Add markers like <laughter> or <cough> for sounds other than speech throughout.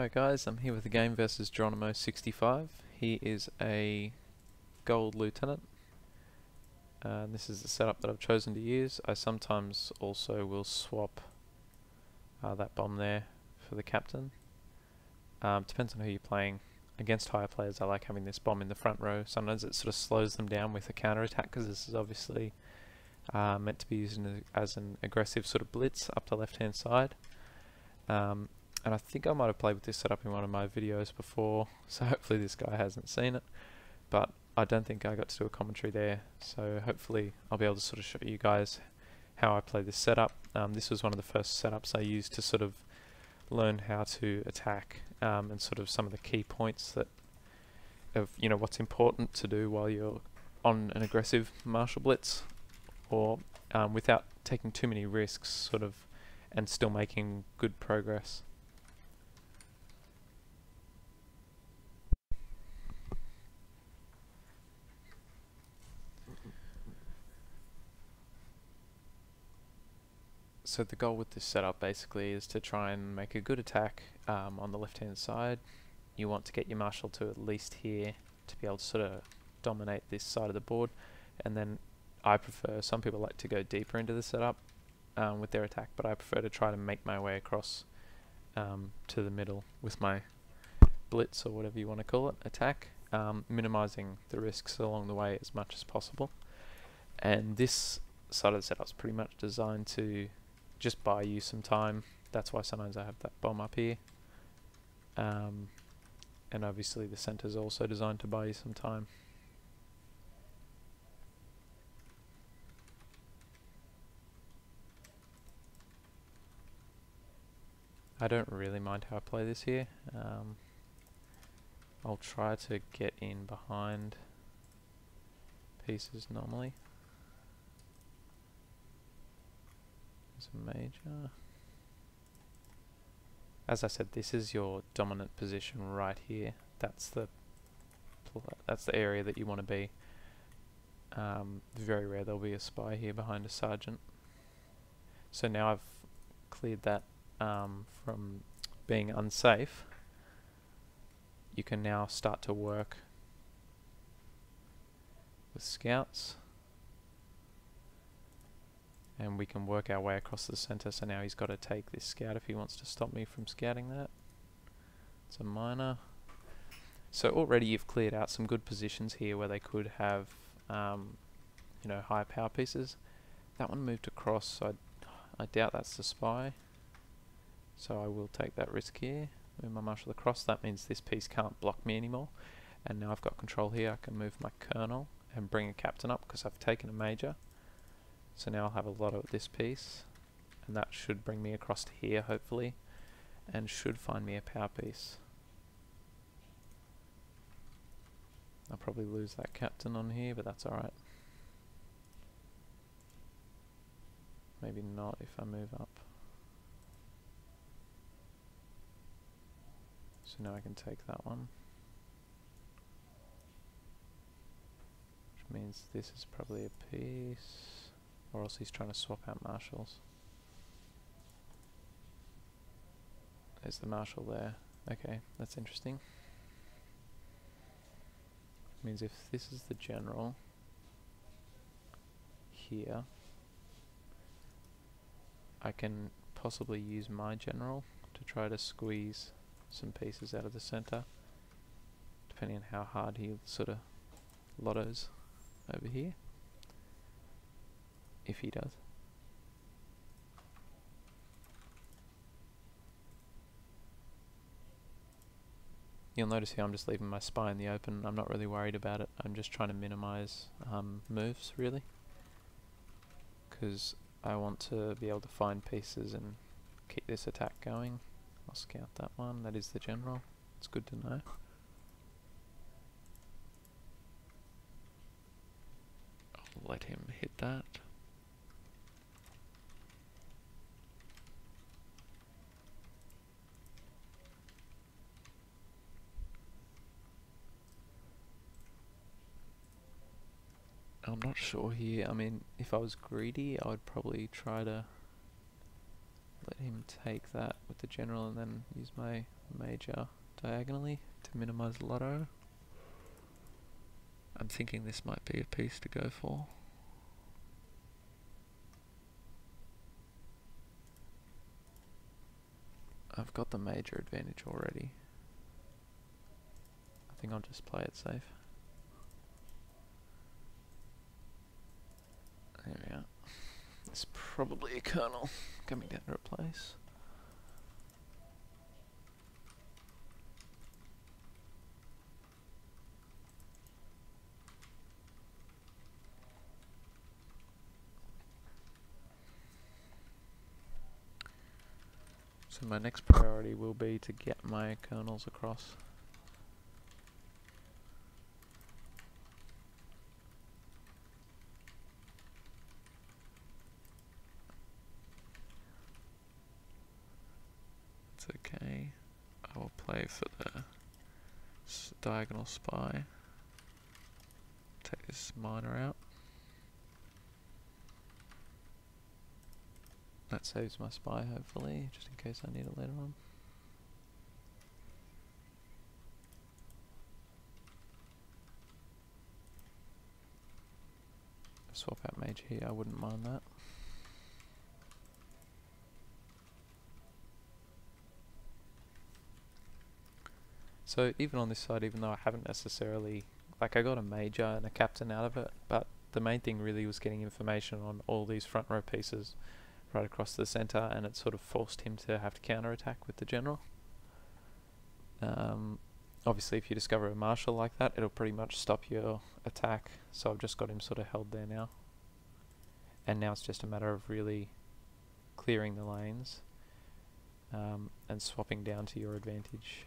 Hi guys, I'm here with the game versus Geronimo65. He is a gold lieutenant. Uh, this is the setup that I've chosen to use. I sometimes also will swap uh, that bomb there for the captain. Um, depends on who you're playing. Against higher players I like having this bomb in the front row. Sometimes it sort of slows them down with a counter attack because this is obviously uh, meant to be used as an aggressive sort of blitz up the left hand side. Um, and I think I might have played with this setup in one of my videos before, <laughs> so hopefully this guy hasn't seen it. But I don't think I got to do a commentary there, so hopefully I'll be able to sort of show you guys how I play this setup. Um, this was one of the first setups I used to sort of learn how to attack um, and sort of some of the key points that of you know what's important to do while you're on an aggressive marshal blitz or um, without taking too many risks sort of and still making good progress. So the goal with this setup basically is to try and make a good attack um, on the left hand side. You want to get your marshal to at least here to be able to sort of dominate this side of the board and then I prefer, some people like to go deeper into the setup um, with their attack but I prefer to try to make my way across um, to the middle with my blitz or whatever you want to call it, attack, um, minimizing the risks along the way as much as possible. And this side of the setup is pretty much designed to just buy you some time. That's why sometimes I have that bomb up here. Um, and obviously the center is also designed to buy you some time. I don't really mind how I play this here. Um, I'll try to get in behind pieces normally. A major. As I said, this is your dominant position right here. That's the that's the area that you want to be. Um, very rare there'll be a spy here behind a sergeant. So now I've cleared that um, from being unsafe. You can now start to work with scouts and we can work our way across the center. So now he's got to take this scout if he wants to stop me from scouting that. It's a miner. So already you've cleared out some good positions here where they could have um, you know high power pieces. That one moved across. So I, I doubt that's the spy. So I will take that risk here. Move my marshal across. That means this piece can't block me anymore. And now I've got control here. I can move my colonel and bring a captain up because I've taken a major so now I'll have a lot of this piece, and that should bring me across to here, hopefully, and should find me a power piece. I'll probably lose that captain on here, but that's alright. Maybe not if I move up. So now I can take that one. Which means this is probably a piece. Or else he's trying to swap out marshals. There's the marshal there. Okay, that's interesting. Means if this is the general here, I can possibly use my general to try to squeeze some pieces out of the center, depending on how hard he sort of lottos over here if he does. You'll notice here I'm just leaving my spy in the open. I'm not really worried about it. I'm just trying to minimize um, moves, really. Because I want to be able to find pieces and keep this attack going. I'll scout that one. That is the general. It's good to know. I'll let him hit that. I'm not sure here. I mean, if I was greedy, I would probably try to let him take that with the general and then use my major diagonally to minimize lotto. I'm thinking this might be a piece to go for. I've got the major advantage already. I think I'll just play it safe. There we are. It's probably a colonel coming down to replace. So my next priority will be to get my colonels across. It's okay. I will play for the diagonal spy. Take this miner out. That saves my spy hopefully, just in case I need it later on. Swap out mage here, I wouldn't mind that. So even on this side, even though I haven't necessarily, like I got a major and a captain out of it, but the main thing really was getting information on all these front row pieces right across the center, and it sort of forced him to have to counterattack with the general. Um, obviously, if you discover a marshal like that, it'll pretty much stop your attack. So I've just got him sort of held there now. And now it's just a matter of really clearing the lanes um, and swapping down to your advantage.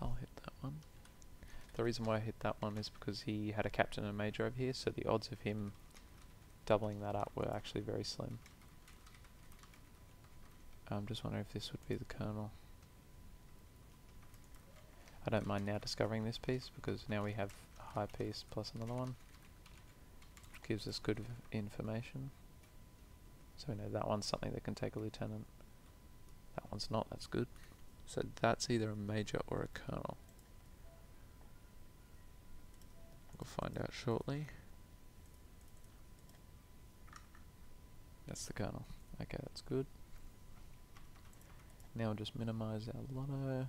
I'll hit that one. The reason why I hit that one is because he had a captain and a major over here, so the odds of him doubling that up were actually very slim. I'm just wondering if this would be the colonel. I don't mind now discovering this piece because now we have a high piece plus another one. Which gives us good information. So we know that one's something that can take a lieutenant. That one's not, that's good. So that's either a major or a colonel. We'll find out shortly. That's the colonel. Okay, that's good. Now we'll just minimize our lotto.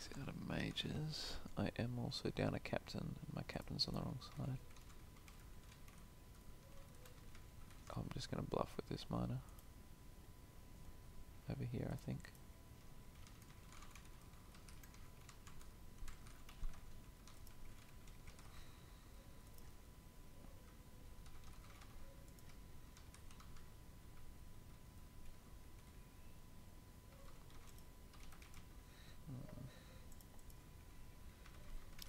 He's out of. I am also down a captain. My captain's on the wrong side. I'm just going to bluff with this miner. Over here, I think.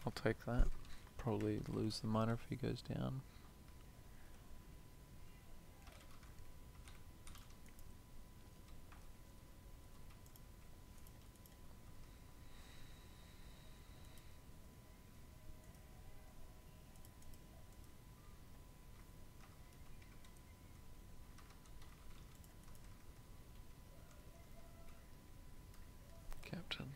I'll take that. Probably lose the miner if he goes down. Captain.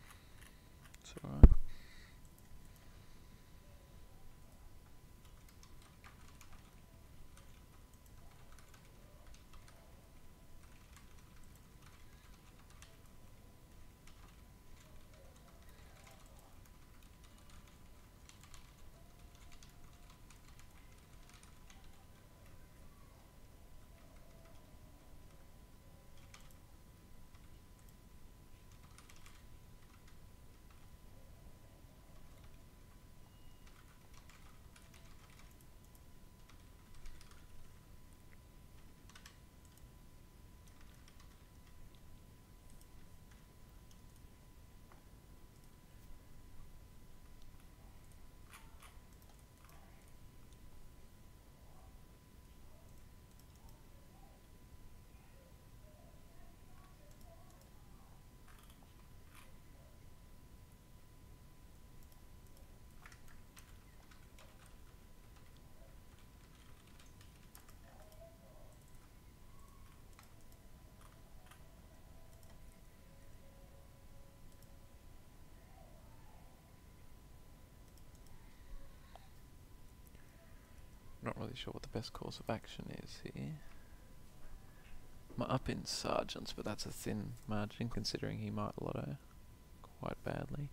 Really sure what the best course of action is here. Up in sergeants, but that's a thin margin considering he might lotto quite badly.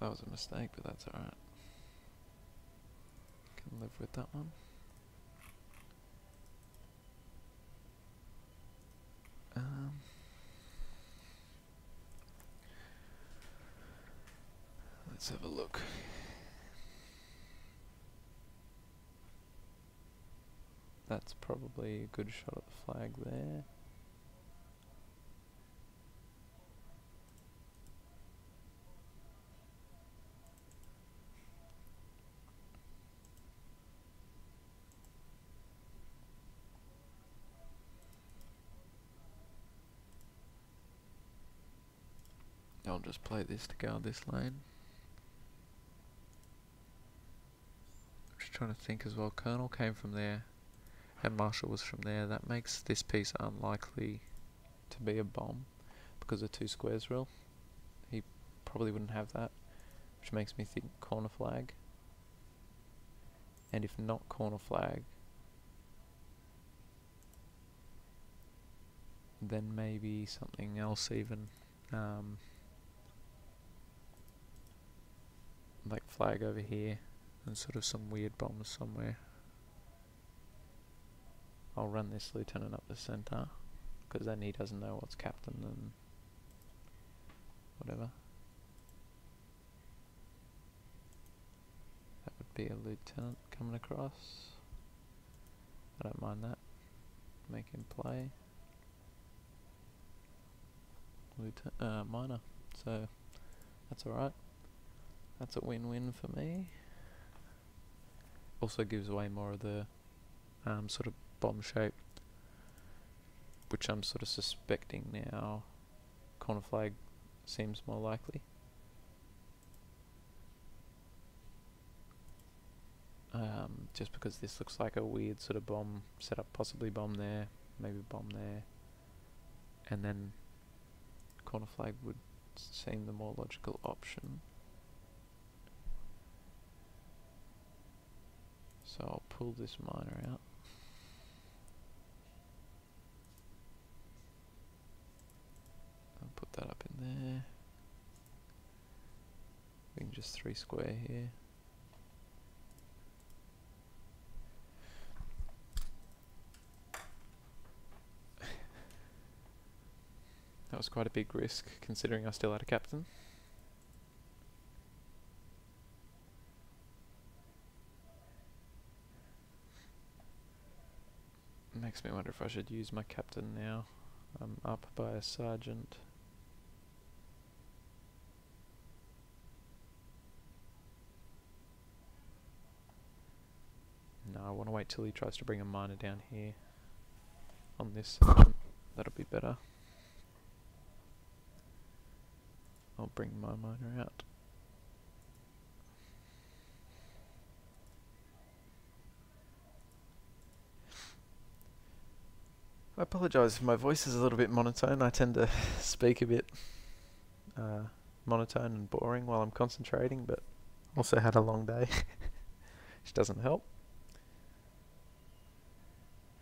That was a mistake, but that's alright. Can live with that one. Um, let's have a look. That's probably a good shot at the flag there. I'll just play this to guard this lane. I'm just trying to think as well. Colonel came from there, and marshal was from there. That makes this piece unlikely to be a bomb because of two squares rule. He probably wouldn't have that, which makes me think corner flag. And if not corner flag, then maybe something else even. Um, like flag over here and sort of some weird bombs somewhere. I'll run this lieutenant up the centre because then he doesn't know what's captain and whatever. That would be a lieutenant coming across. I don't mind that. Make him play. Lieutenant, uh, miner. So that's alright. That's a win-win for me. Also gives away more of the um, sort of bomb shape, which I'm sort of suspecting now. Corner flag seems more likely. Um, just because this looks like a weird sort of bomb setup, possibly bomb there, maybe bomb there, and then corner flag would seem the more logical option. So I'll pull this miner out. I'll put that up in there. We can just three square here. <laughs> that was quite a big risk considering I still had a captain. Makes me wonder if I should use my captain now. I'm up by a sergeant. No, I want to wait till he tries to bring a miner down here on this. That'll be better. I'll bring my miner out. I apologise if my voice is a little bit monotone. I tend to <laughs> speak a bit uh, monotone and boring while I'm concentrating, but also had a long day, <laughs> which doesn't help.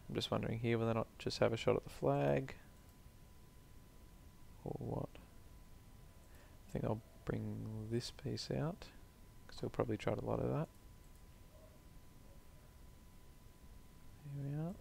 I'm just wondering here whether or not just have a shot at the flag or what. I think I'll bring this piece out because he'll probably try to lot of that. Here we are.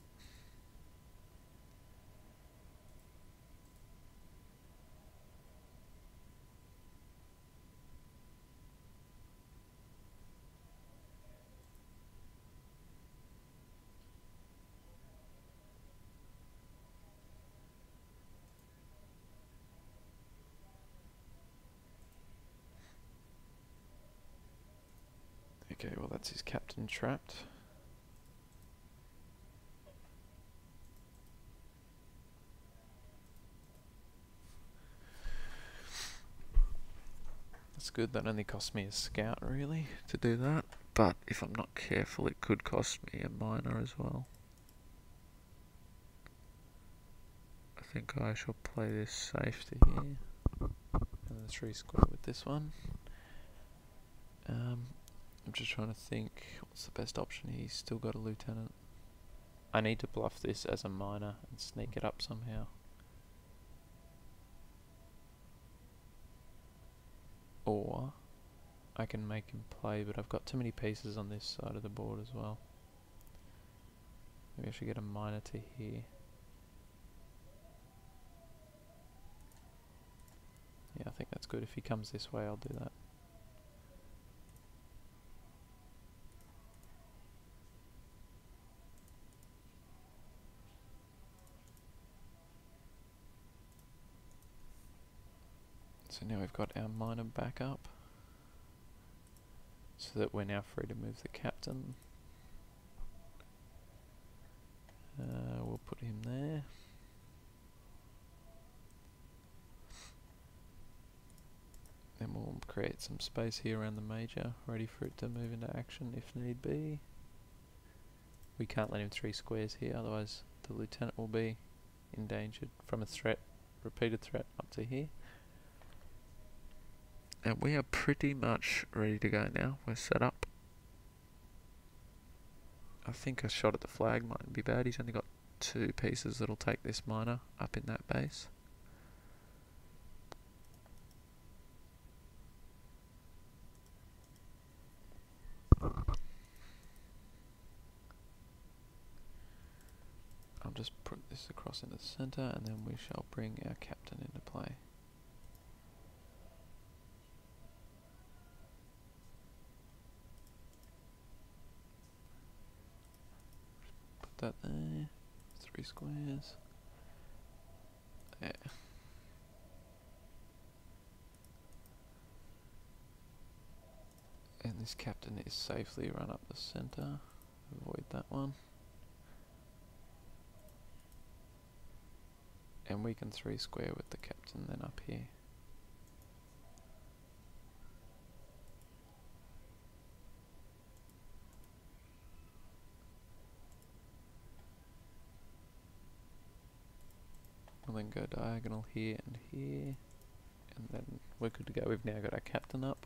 Okay, well that's his captain trapped. That's good. That only cost me a scout, really, to do that. But if I'm not careful, it could cost me a miner as well. I think I shall play this safe to here. And the three square with this one. Um, I'm just trying to think what's the best option. He's still got a lieutenant. I need to bluff this as a miner and sneak it up somehow. Or I can make him play, but I've got too many pieces on this side of the board as well. Maybe I should get a miner to here. Yeah, I think that's good. If he comes this way, I'll do that. So now we've got our miner back up. So that we're now free to move the captain. Uh, we'll put him there. Then we'll create some space here around the major, ready for it to move into action if need be. We can't let him three squares here, otherwise the lieutenant will be endangered from a threat, repeated threat up to here. And we are pretty much ready to go now. We're set up. I think a shot at the flag might be bad. He's only got two pieces that'll take this miner up in that base. I'll just put this across into the centre and then we shall bring our captain into play. That there. Three squares. There. And this captain is safely run up the centre. Avoid that one. And we can three square with the captain then up here. Then go diagonal here and here. And then we're good to go. We've now got our captain up.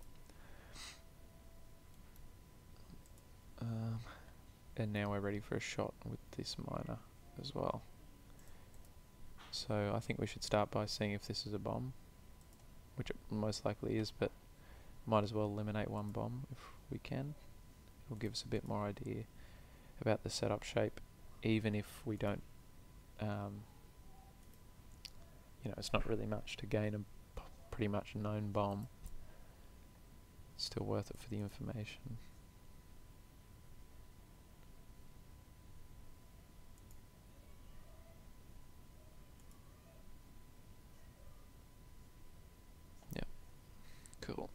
Um, and now we're ready for a shot with this miner as well. So I think we should start by seeing if this is a bomb, which it most likely is, but might as well eliminate one bomb if we can. It'll give us a bit more idea about the setup shape, even if we don't um, you know, it's not really much to gain a pretty much known bomb. It's still worth it for the information. Yep. Cool.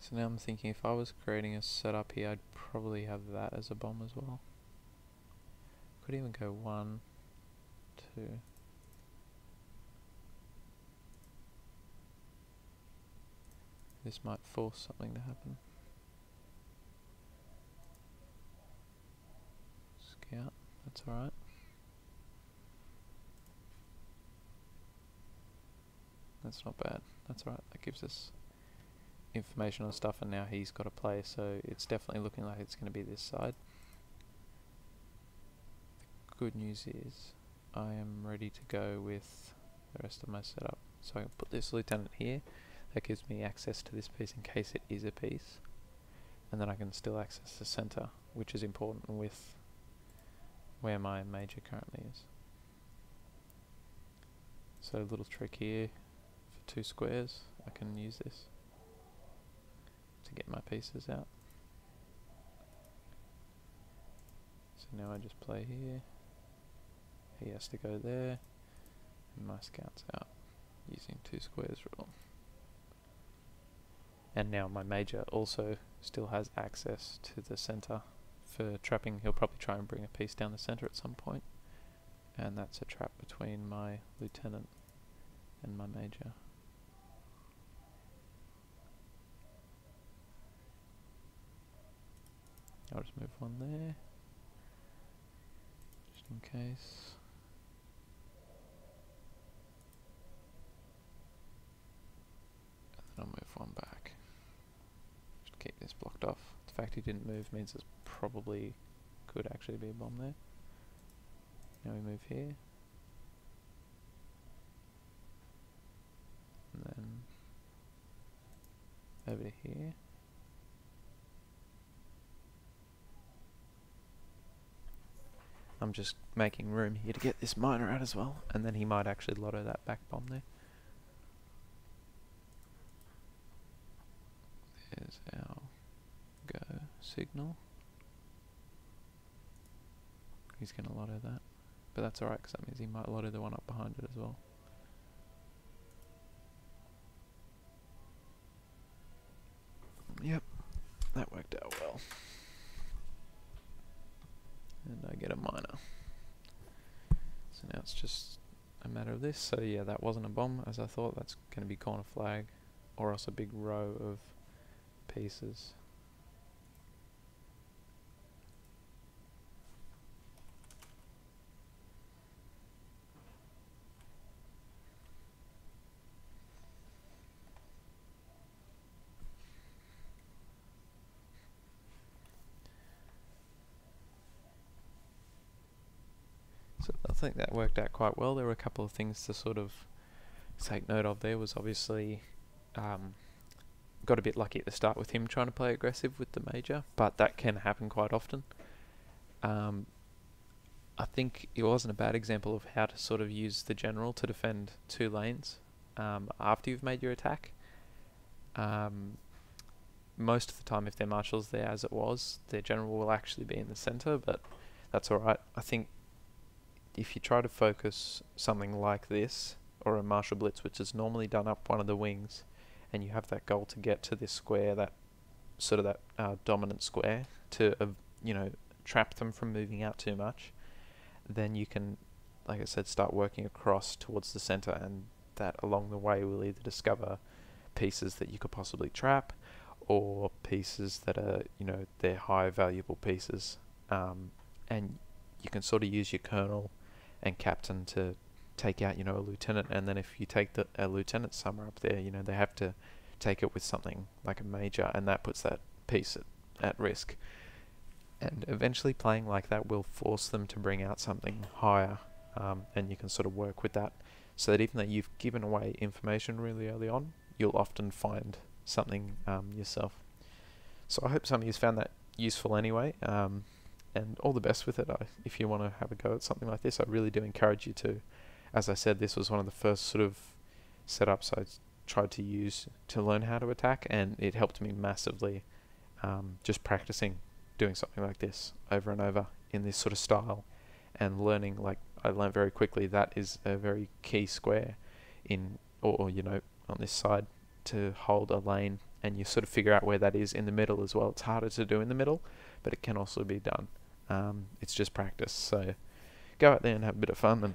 So now I'm thinking if I was creating a setup here, I'd probably have that as a bomb as well. Could even go one, This might force something to happen. Scout, that's alright. That's not bad. That's alright. That gives us information on stuff and now he's got a play so it's definitely looking like it's going to be this side. The good news is I am ready to go with the rest of my setup. So I can put this lieutenant here. That gives me access to this piece in case it is a piece. And then I can still access the center, which is important with where my major currently is. So a little trick here, for two squares, I can use this to get my pieces out. So now I just play here he has to go there, and my scout's out using two squares rule. And now my major also still has access to the centre for trapping. He'll probably try and bring a piece down the centre at some point, and that's a trap between my lieutenant and my major. I'll just move one there, just in case. I'll move one back. Just keep this blocked off. The fact he didn't move means there's probably could actually be a bomb there. Now we move here. And then over to here. I'm just making room here to get this miner out as well, and then he might actually lotto that back bomb there. There's our go signal. He's going to lotto that, but that's alright because that means he might lotto the one up behind it as well. Yep, that worked out well. And I get a miner. So now it's just a matter of this. So yeah, that wasn't a bomb as I thought. That's going to be corner flag or else a big row of pieces. So I think that worked out quite well. There were a couple of things to sort of take note of. There was obviously um, got a bit lucky at the start with him trying to play aggressive with the major, but that can happen quite often. Um, I think it wasn't a bad example of how to sort of use the general to defend two lanes um, after you've made your attack. Um, most of the time, if their marshal's there as it was, their general will actually be in the center, but that's alright. I think if you try to focus something like this, or a marshal blitz, which is normally done up one of the wings, and you have that goal to get to this square, that sort of that uh, dominant square, to uh, you know trap them from moving out too much, then you can, like I said, start working across towards the center, and that along the way will either discover pieces that you could possibly trap, or pieces that are you know they're high valuable pieces, um, and you can sort of use your colonel and captain to take out, you know, a lieutenant. And then if you take the a lieutenant somewhere up there, you know, they have to take it with something like a major, and that puts that piece at, at risk. And eventually, playing like that will force them to bring out something higher, um, and you can sort of work with that. So that even though you've given away information really early on, you'll often find something um, yourself. So I hope some of you found that useful anyway. Um, and all the best with it. I, if you want to have a go at something like this, I really do encourage you to. As I said, this was one of the first sort of setups I tried to use to learn how to attack, and it helped me massively. Um, just practicing doing something like this over and over in this sort of style, and learning like I learned very quickly that is a very key square in, or, or you know, on this side to hold a lane, and you sort of figure out where that is in the middle as well. It's harder to do in the middle, but it can also be done. Um, it's just practice. So go out there and have a bit of fun, and